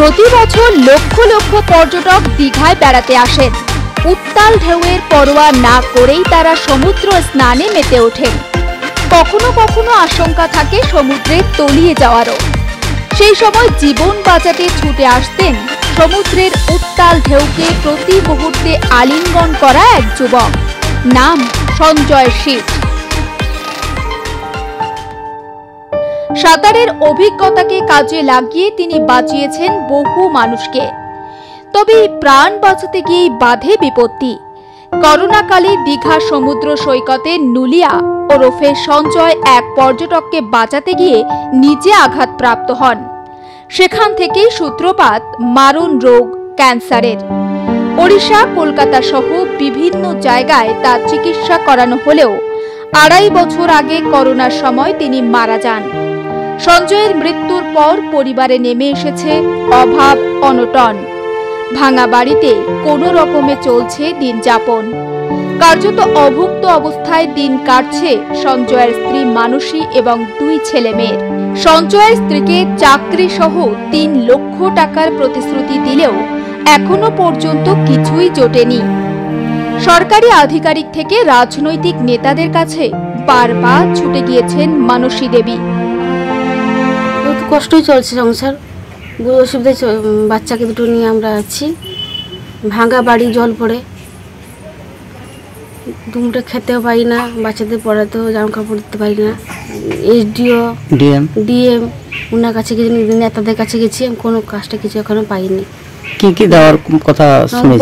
প্রতি বছর লক্ষ লক্ষ পর্যটক দীঘায় বেড়াতে আসেন। উত্তাল ঢেউয়ের পরোয়া না করেই তারা সমুদ্র স্নানে মেতে ওঠেন। কখনো কখনো আশঙ্কা থাকে সমুদ্রে তলিয়ে যাওয়ারও। সেই সময় জীবন বাঁচাতে ছুটে আসতেন সমুদ্রের উত্তাল ঢেউকে প্রতি মুহূর্তে আলিঙ্গন করা এক যুবক। নাম সঞ্জয় শীত সাঁতারের অভিজ্ঞতাকে কাজে লাগিয়ে তিনি বাঁচিয়েছেন বহু মানুষকে। তবে প্রাণ বাঁচাতে গিয়েই বাধে বিপত্তি। করোনাকালে দীঘা সমুদ্র সৈকতে নুলিয়া ওরফে সঞ্জয় এক পর্যটককে বাঁচাতে গিয়ে নিজে আঘাতপ্রাপ্ত হন। সেখান থেকেই সূত্রপাত মারণ রোগ, ক্যান্সারের। ওড়িশা, কলকাতা সহ বিভিন্ন জায়গায় তার চিকিৎসা করানো হলেও আড়াই বছর আগে করোনার সময় তিনি মারা যান। সঞ্জয়ের মৃত্যুর পর পরিবারে নেমে এসেছে অভাব, অনটন। ভাঙা বাড়িতে কোনো রকমে চলছে দিন যাপন। কার্যত অভুক্ত অবস্থায় দিন কাটছে সঞ্জয়ের স্ত্রী মানসী এবং দুই ছেলে মেয়ের সঞ্জয়ের স্ত্রীকে চাকরি সহ তিন লক্ষ টাকার প্রতিশ্রুতি দিলেও এখনও পর্যন্ত কিছুই জোটেনি। সরকারি আধিকারিক থেকে রাজনৈতিক নেতাদের কাছে বারবার ছুটে গিয়েছেন মানসী দেবী। কষ্টই চলছে সংসার। বহু অসুবিধায় বাচ্চাকে দুটো নিয়ে আমরা আছি। ভাঙা বাড়ি জল পড়ে। দুমুটো খেতেও পারি না বাচ্চাদের পড়াতেও জামা কাপড় দিতে পারি না। SDO DM. ডিএম ওনার কাছে গেছি নেতাদের কাছে গেছি আমি কোনো কাজটা কিছু এখনও পাইনি। কি কি দেওয়ার কথা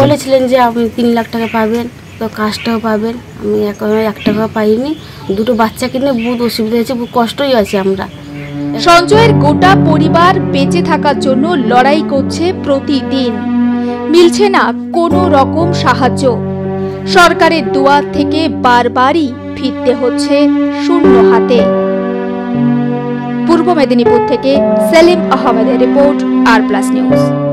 বলেছিলেন যে আপনি তিন লাখ টাকা পাবেন তো কাজটাও পাবেন। আমি এখনও এক টাকা পাইনি। দুটো বাচ্চাকে নিয়ে বহুত অসুবিধা হয়েছে বহু কষ্টই আছে আমরা। সঞ্জয়ের গোটা পরিবার বেঁচে থাকার জন্য লড়াই করছে প্রতিদিন। মিলছে না কোনো রকম সাহায্য। সরকারের দুয়ার থেকে বারবারই ফিরতে হচ্ছে শূন্য হাতে। পূর্ব মেদিনীপুর থেকে সেলিম আহমেদের রিপোর্ট আর প্লাস নিউজ।